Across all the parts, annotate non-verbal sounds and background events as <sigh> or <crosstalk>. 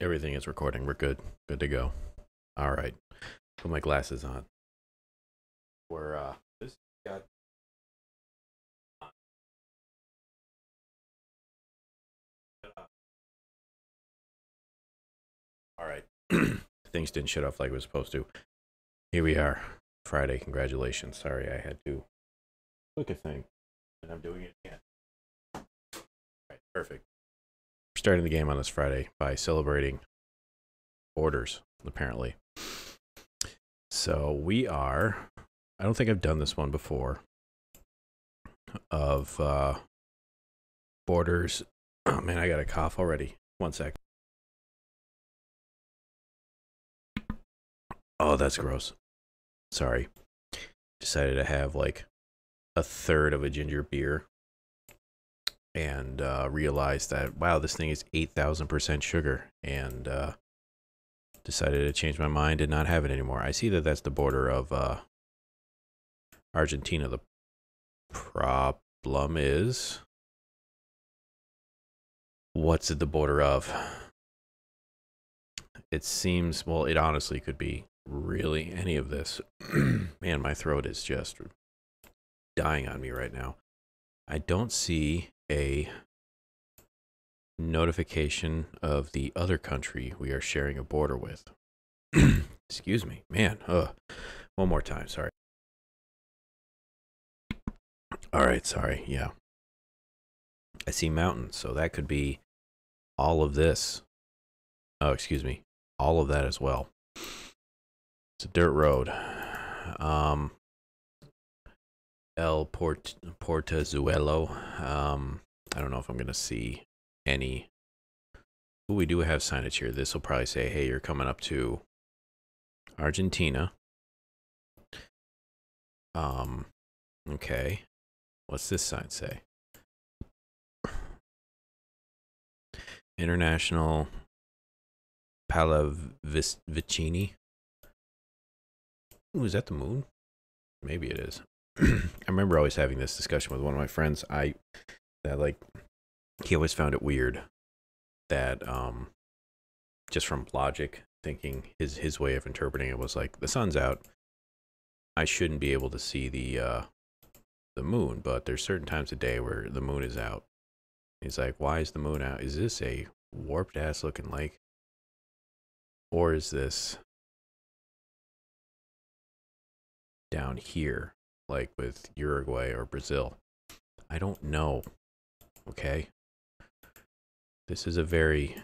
Everything is recording. We're good. Good to go. All right. Put my glasses on. We're uh this got All right. <clears throat> Things didn't shut off like it was supposed to. Here we are. Friday. Congratulations. Sorry I had to click a thing. And I'm doing it again. All right, perfect. Starting the game on this Friday by celebrating orders, apparently. So we are I don't think I've done this one before. Of uh borders. <clears throat> Oh man, I got a cough already. One sec. Oh, that's gross. Sorry. Decided to have like a third of a ginger beer and uh, realized that, wow, this thing is 8,000% sugar. And uh, decided to change my mind and not have it anymore. I see that that's the border of uh, Argentina. The problem is, what's at the border of? It seems, well, it honestly could be really any of this. <clears throat> Man, my throat is just dying on me right now. I don't see a notification of the other country we are sharing a border with. <clears throat> Excuse me, man. Ugh. One more time, sorry. All right, sorry. Yeah. I see mountains, so that could be all of this. Oh, excuse me. All of that as well. It's a dirt road. Um, El Port Portazuelo. Um, I don't know if I'm gonna see any. Ooh, we do have signage here. This will probably say, "Hey, you're coming up to Argentina." Um, okay. What's this sign say? International Pallavicini. Ooh, is that the moon? Maybe it is. <clears throat> I remember always having this discussion with one of my friends. I that like he always found it weird that um just from logic thinking his his way of interpreting it was like the sun's out. I shouldn't be able to see the uh the moon, but there's certain times of day where the moon is out. He's like, "Why is the moon out? Is this a warped ass looking lake? Or is this down here like with Uruguay or Brazil. I don't know. Okay. This is a very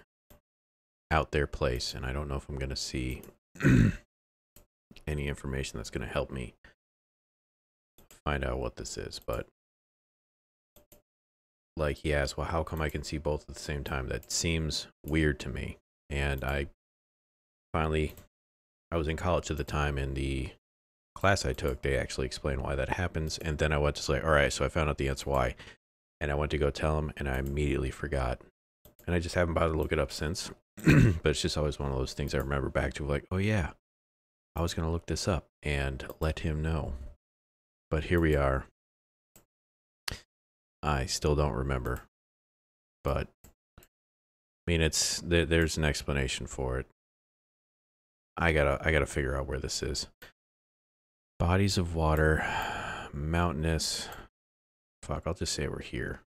out there place, and I don't know if I'm going to see <clears throat> any information that's going to help me find out what this is. But, like, he asked, well, how come I can see both at the same time? That seems weird to me. And I finally, I was in college at the time, and the class I took, they actually explained why that happens. And then I went to say, all right, so I found out the answer why. And I went to go tell him, and I immediately forgot. And I just haven't bothered to look it up since. <clears throat> but it's just always one of those things I remember back to, like, oh yeah, I was going to look this up and let him know. But here we are. I still don't remember. But, I mean, it's, there, there's an explanation for it. I gotta, I gotta figure out where this is. Bodies of water, mountainous. Fuck, I'll just say we're here.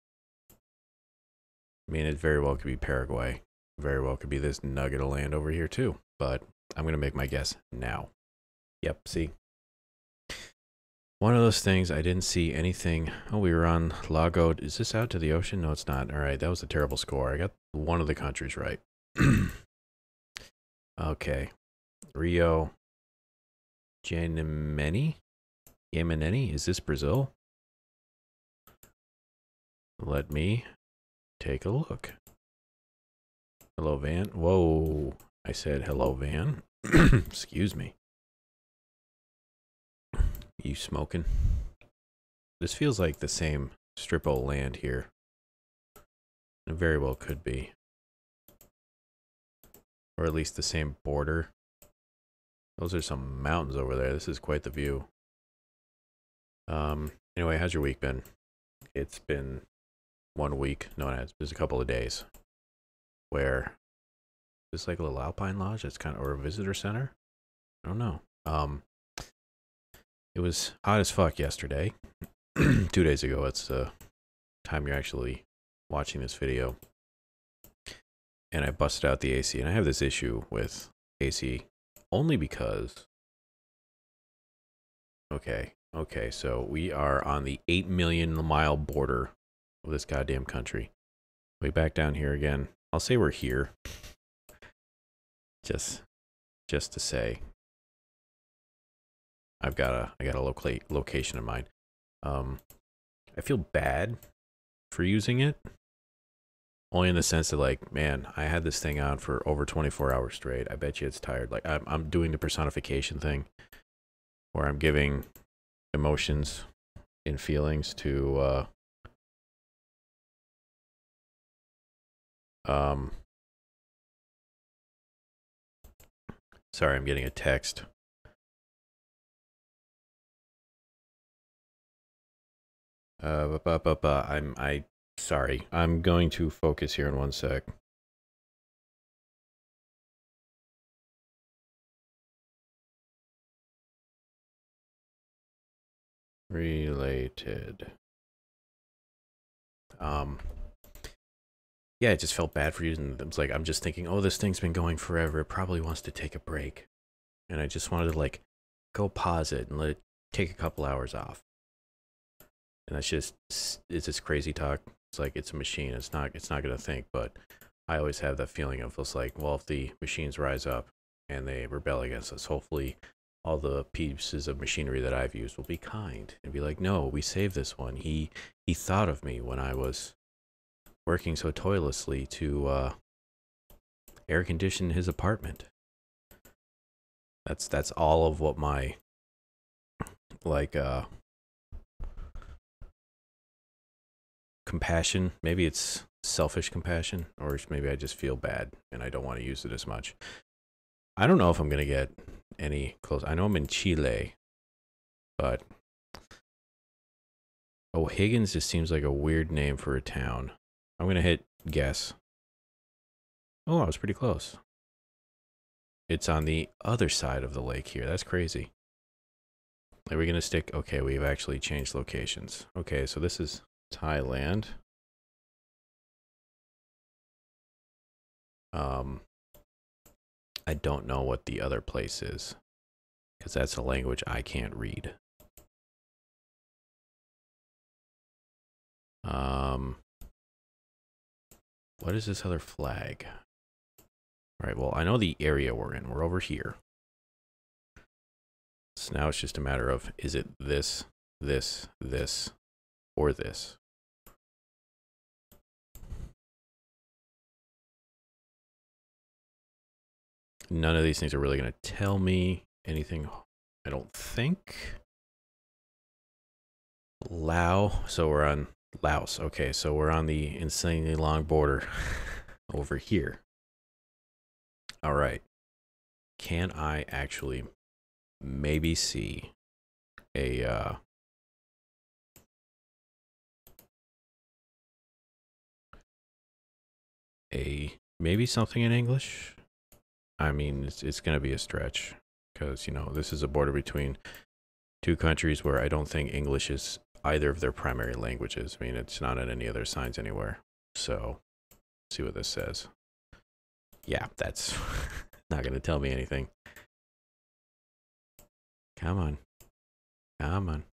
I mean, it very well could be Paraguay. Very well could be this nugget of land over here too. But I'm going to make my guess now. Yep, see? One of those things, I didn't see anything. Oh, we were on Lago. Is this out to the ocean? No, it's not. All right, that was a terrible score. I got one of the countries right. <clears throat> okay. Rio, Janimeni? Yameneni? Is this Brazil? Let me take a look. Hello, Van. Whoa. I said hello, Van. <clears throat> Excuse me. You smoking? This feels like the same strip of land here. It very well could be. Or at least the same border. Those are some mountains over there. This is quite the view. Um, anyway, how's your week been? It's been one week. No. It's a couple of days where this like a little alpine lodge that's kind of or a visitor center? I don't know. Um, it was hot as fuck yesterday. <clears throat> Two days ago. It's the time you're actually watching this video. And I busted out the AC, and I have this issue with AC only because. Okay, okay, so we are on the 8 million mile border of this goddamn country. Way back down here again. I'll say we're here. Just just to say I've got a I got a location in mind. Um I feel bad for using it. Only in the sense that like, man, I had this thing on for over 24 hours straight. I bet you it's tired. Like I'm I'm doing the personification thing where I'm giving emotions and feelings to uh um Sorry, I'm getting a text. Uh, bu- bu- bu- I'm I sorry. I'm going to focus here in one sec. Related. Um. Yeah, I just felt bad for using them. It's like I'm just thinking, oh, this thing's been going forever. It probably wants to take a break, and I just wanted to like go pause it and let it take a couple hours off. And that's just it's just crazy talk. It's like it's a machine. It's not it's not gonna think. But I always have that feeling of just like, well, if the machines rise up and they rebel against us, hopefully all the pieces of machinery that I've used will be kind and be like, no, we saved this one. He he thought of me when I was working so toilessly to uh, air condition his apartment. That's that's all of what my like uh compassion. Maybe it's selfish compassion, or maybe I just feel bad and I don't want to use it as much. I don't know if I'm gonna get any close. I know I'm in Chile, but O'Higgins just seems like a weird name for a town. I'm gonna hit guess. Oh, I was pretty close. It's on the other side of the lake here. That's crazy. Are we gonna stick? Okay, we've actually changed locations. Okay, so this is Thailand. Um, I don't know what the other place is because that's a language I can't read. Um, what is this other flag? All right, well, I know the area we're in. We're over here. So now it's just a matter of is it this, this, this, or this? None of these things are really going to tell me anything, I don't think. Lao, so we're on Laos. Okay, so we're on the insanely long border <laughs> over here. All right. Can I actually maybe see a uh a maybe something in English? I mean, it's it's going to be a stretch because, you know, this is a border between two countries where I don't think English is either of their primary languages. I mean, it's not in any other signs anywhere. So, see what this says. Yeah, that's <laughs> not going to tell me anything. Come on. Come on.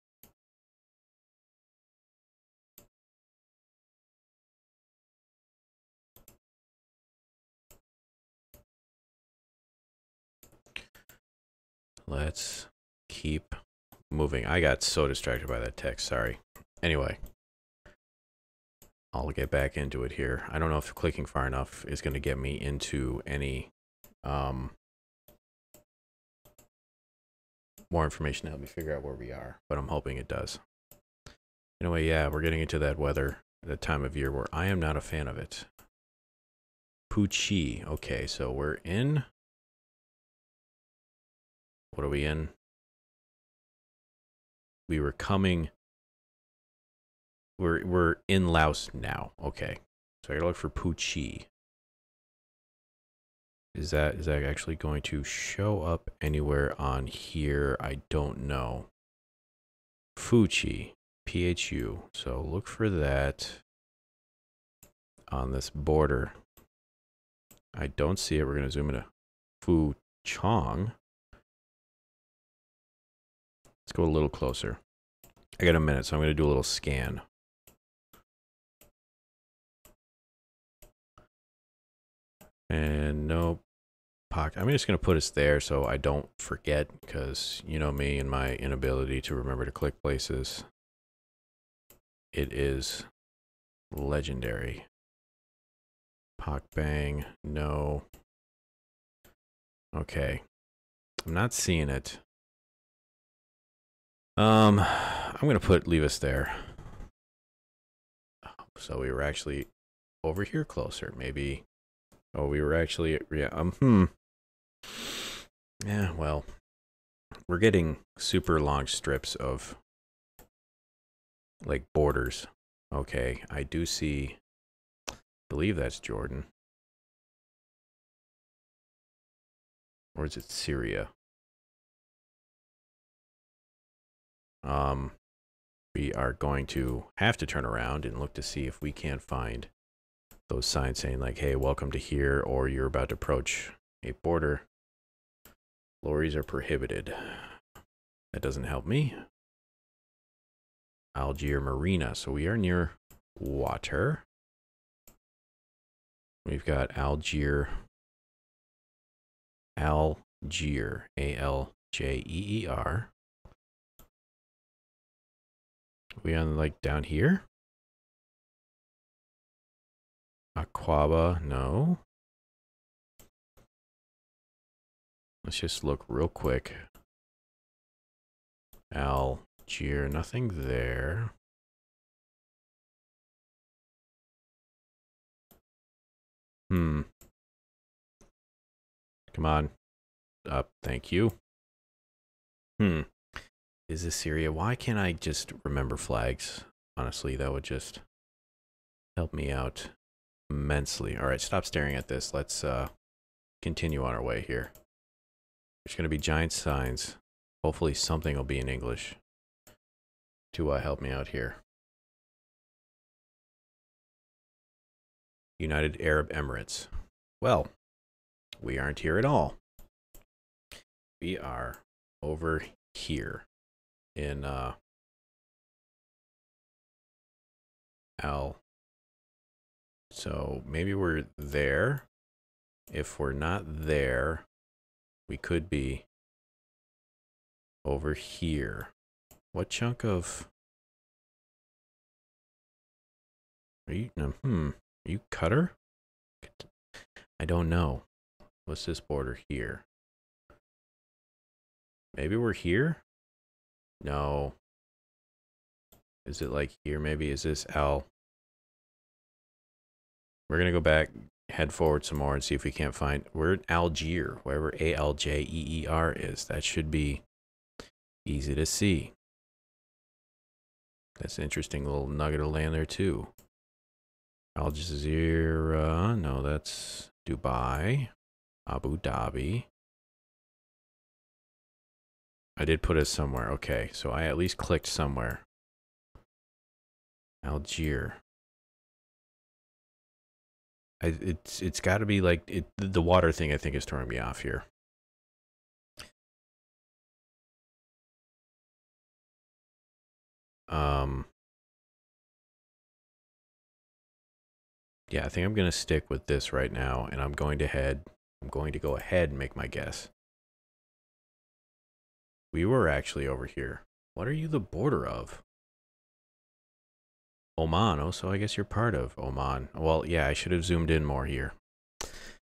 Let's keep moving. I got so distracted by that text. Sorry. Anyway, I'll get back into it here. I don't know if clicking far enough is going to get me into any um, more information to help me figure out where we are, but I'm hoping it does. Anyway, yeah, we're getting into that weather, that time of year where I am not a fan of it. Puchi. Okay, so we're in. What are we in? we were coming we're we're in Laos now. Okay. So I gotta look for Puchi. Is that is that actually going to show up anywhere on here? I don't know. Fuchi, PHU. So look for that on this border. I don't see it. We're going to zoom into Fu Chong. Let's go a little closer. I got a minute, so I'm going to do a little scan. And no pocket. I'm just going to put us there so I don't forget because you know me and my inability to remember to click places. It is legendary. Pock bang, no. Okay. I'm not seeing it. Um, I'm going to put, leave us there. So we were actually over here closer. Maybe, oh, we were actually, yeah, um, hmm. Yeah, well, we're getting super long strips of like borders. Okay, I do see, believe that's Jordan. Or is it Syria? Um, we are going to have to turn around and look to see if we can't find those signs saying like, hey, welcome to here, or you're about to approach a border. Lorries are prohibited. That doesn't help me. Algier Marina. So we are near water. We've got Algier. Algier. A L J E E R. We on like down here? Aqaba, no. Let's just look real quick. Algier, nothing there. Hmm. Come on. Up, thank you. Hmm. Is this Syria? Why can't I just remember flags? Honestly, that would just help me out immensely. All right, stop staring at this. Let's uh, continue on our way here. There's going to be giant signs. Hopefully something will be in English to uh, help me out here. United Arab Emirates. Well, we aren't here at all. We are over here in uh, Al. So maybe we're there. If we're not there, we could be over here. What chunk of... Are you, no, hmm, are you Qatar? I don't know. What's this border here? Maybe we're here? No. Is it like here? Maybe is this L? We're going to go back, head forward some more and see if we can't find. We're in Algier, wherever A L J E E R is. That should be easy to see. That's an interesting little nugget of land there, too. Al. No, that's Dubai. Abu Dhabi. I did put it somewhere. Okay, so I at least clicked somewhere. Algier. I, it's it's got to be like it, the water thing. I think is throwing me off here. Um. Yeah, I think I'm gonna stick with this right now, and I'm going to head. I'm going to go ahead and make my guess. We were actually over here. What are you the border of? Oman. Oh, so I guess you're part of Oman. Well, yeah, I should have zoomed in more here.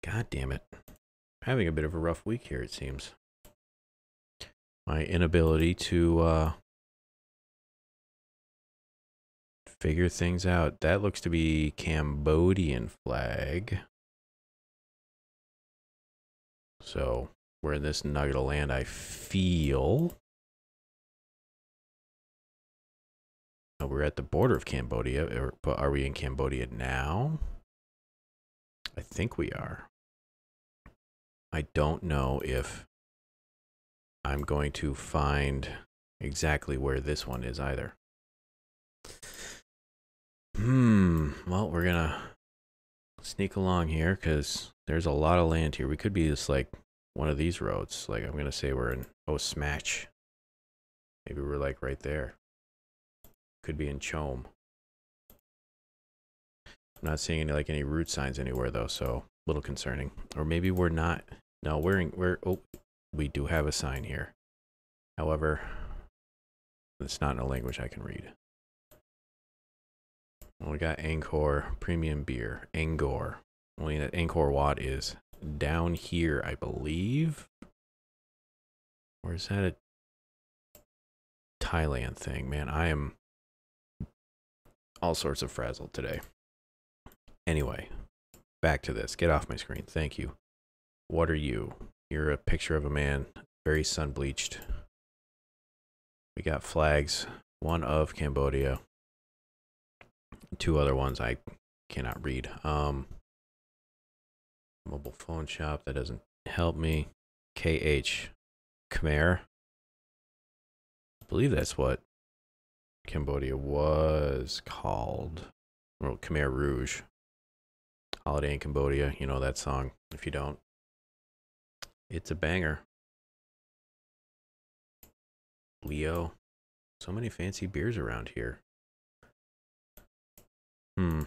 God damn it. having a bit of a rough week here, it seems. My inability to uh, figure things out. That looks to be Cambodian flag. So we're in this nugget of land, I feel. Oh, we're at the border of Cambodia, but are we in Cambodia now? I think we are. I don't know if I'm going to find exactly where this one is either. Hmm. Well, we're gonna sneak along here because there's a lot of land here. We could be just like one of these roads. Like I'm gonna say we're in oh Smach. Maybe we're like right there. Could be in Chome. I'm not seeing any like any route signs anywhere though, so a little concerning. Or maybe we're not. No, we're in, we're oh we do have a sign here. However, it's not in a language I can read. Well, we got Angkor Premium Beer. Angkor. Only that Angkor Wat is down here, I believe. Or is that a Thailand thing? Man, I am all sorts of frazzled today. Anyway, back to this. Get off my screen. Thank you. What are you? You're a picture of a man, very sun bleached. We got flags, one of Cambodia, two other ones I cannot read. Um, mobile phone shop that doesn't help me. KH Khmer. I believe that's what Cambodia was called. Well, Khmer Rouge. Holiday in Cambodia. You know that song. If you don't, it's a banger. Leo. So many fancy beers around here. Hmm.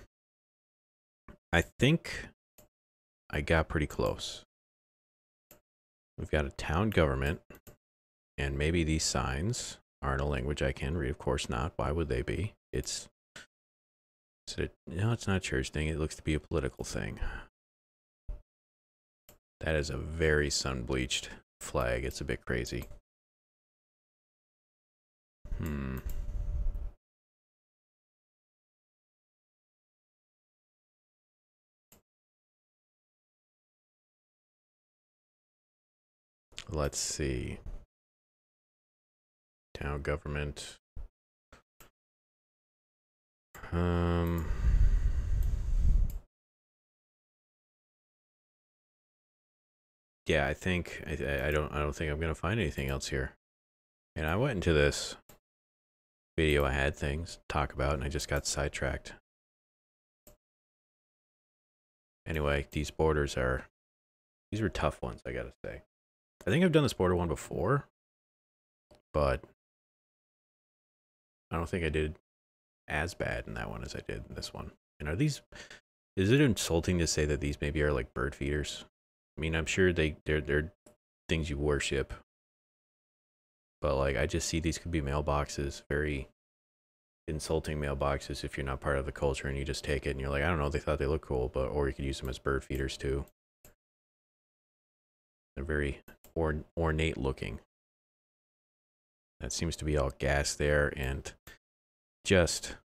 I think I got pretty close. We've got a town government, and maybe these signs aren't a language I can read. Of course not. Why would they be? It's, a, no, it's not a church thing. It looks to be a political thing. That is a very sun bleached flag. It's a bit crazy. Hmm. Let's see. Town government. Um. Yeah, I think I, I don't I don't think I'm gonna find anything else here. And I went into this video I had things to talk about and I just got sidetracked. Anyway, these borders are these were tough ones, I gotta say. I think I've done this border one before, but I don't think I did as bad in that one as I did in this one. And are these is it insulting to say that these maybe are like bird feeders? I mean, I'm sure they they're they're things you worship, but like I just see these could be mailboxes, very insulting mailboxes if you're not part of the culture and you just take it and you're like, I don't know, they thought they look cool, but or you could use them as bird feeders too. They're very or, ornate looking. That seems to be all gas there and just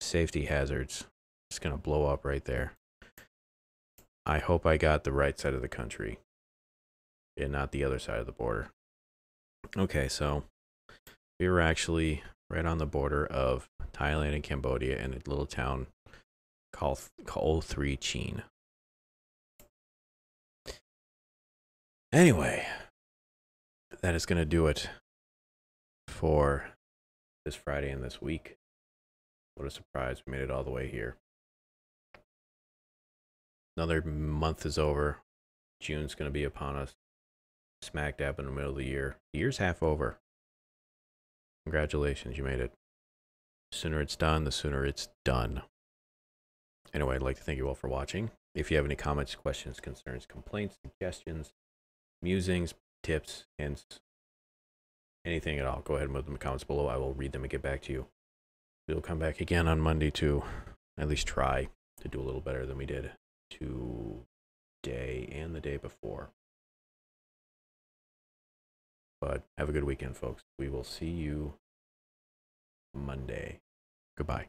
safety hazards. It's gonna blow up right there. I hope I got the right side of the country and not the other side of the border. Okay, so we were actually right on the border of Thailand and Cambodia in a little town called Khao Thri Chin. Anyway, that is going to do it for this Friday and this week. What a surprise. We made it all the way here. Another month is over. June's going to be upon us smack dab in the middle of the year. The year's half over. Congratulations, you made it. The sooner it's done, the sooner it's done. Anyway, I'd like to thank you all for watching. If you have any comments, questions, concerns, complaints, suggestions, musings, tips, hints, anything at all, go ahead and put them in the comments below. I will read them and get back to you. We'll come back again on Monday to at least try to do a little better than we did today and the day before. But have a good weekend, folks. We will see you Monday. Goodbye.